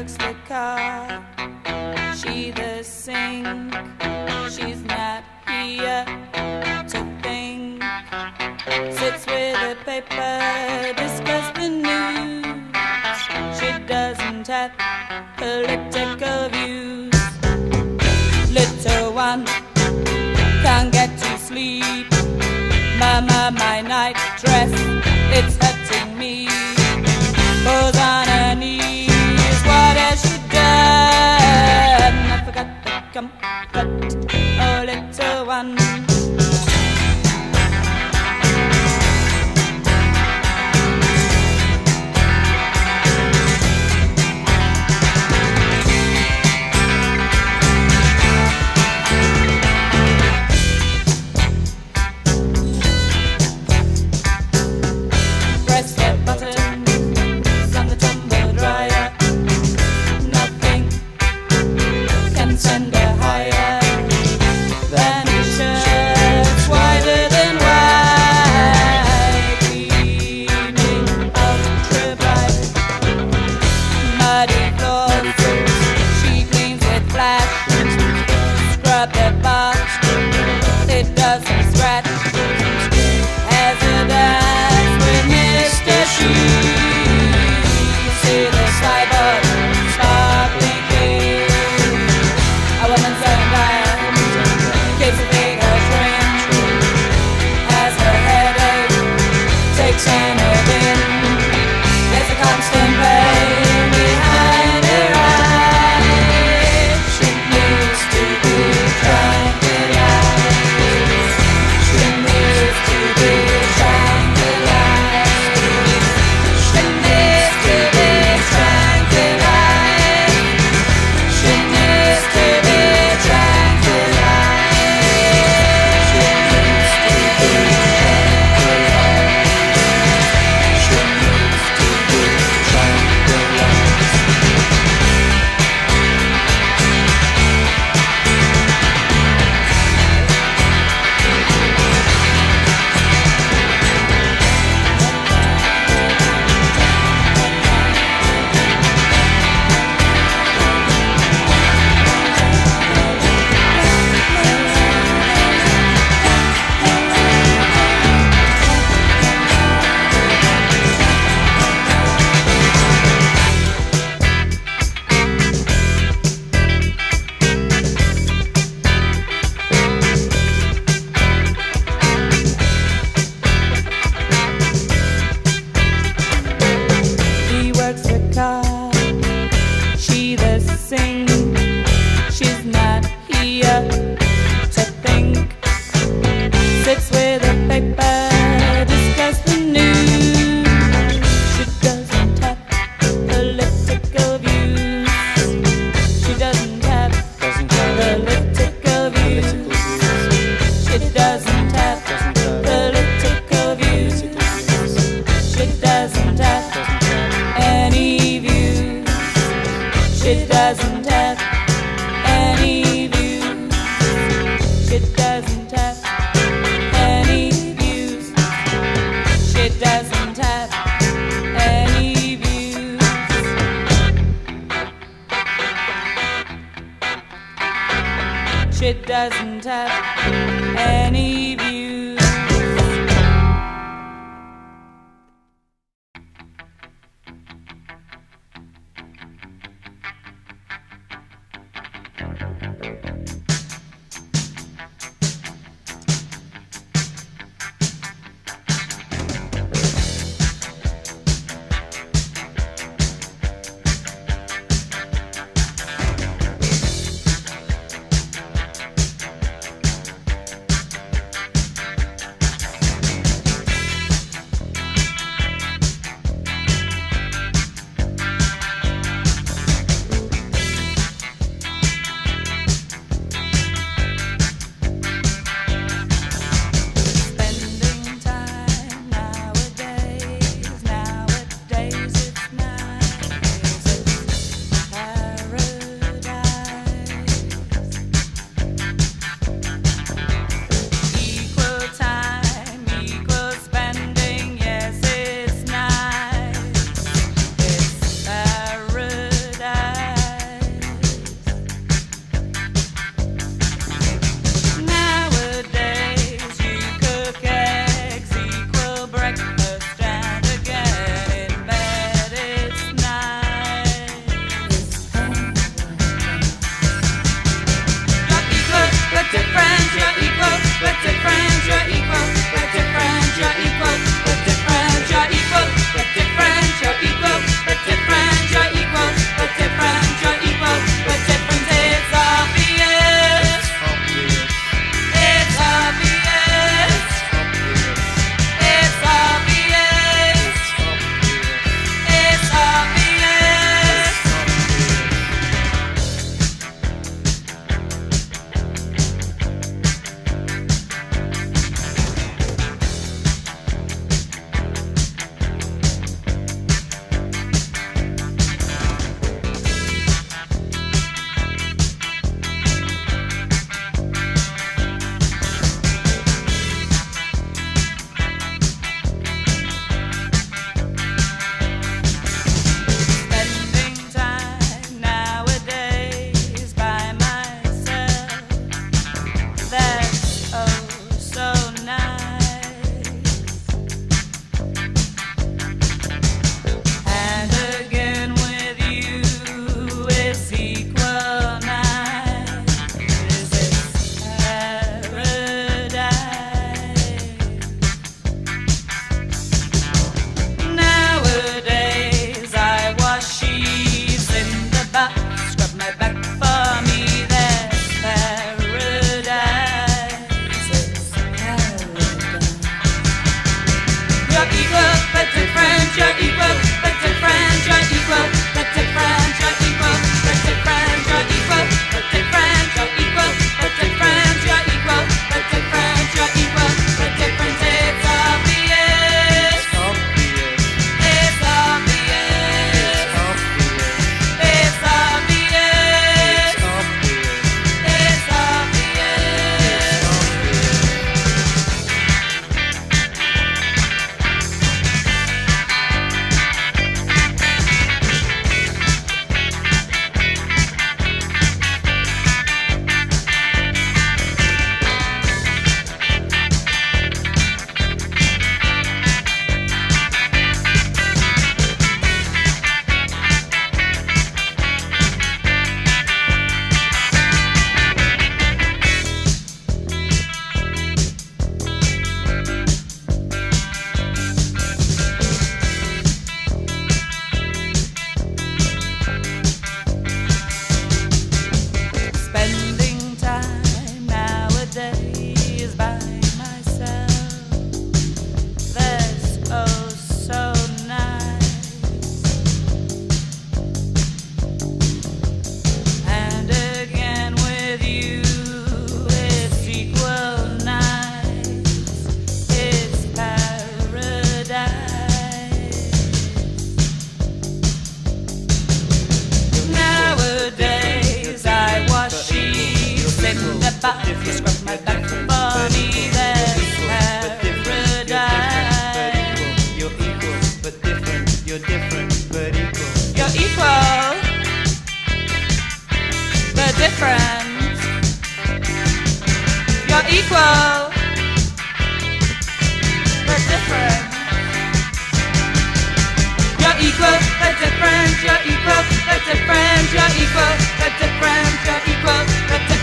lugs the car. She the sink. She's not here to think. Sits with a paper, discuss the news. She doesn't have political views. Little one can't get to sleep. Mama, my night dress, it's her. fits with a paper. she doesn't have any French, Jackie Brooks. Equal, you're equal but different. You're different, but equal, You're equal, but different. You're equal, but different. You're equal, but different. You're equal, but different. You're equal, but different. You're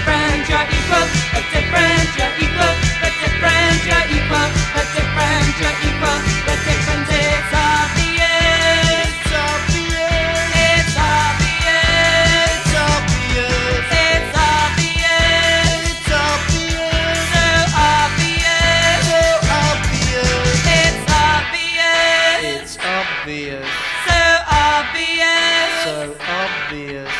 you're equal, but different you're equal, but different you're equal, but different you're equal, but different it's obvious. It's obvious. It's obvious. It's obvious. It's obvious. So obvious. So obvious. It's obvious. It's obvious. So obvious. So obvious.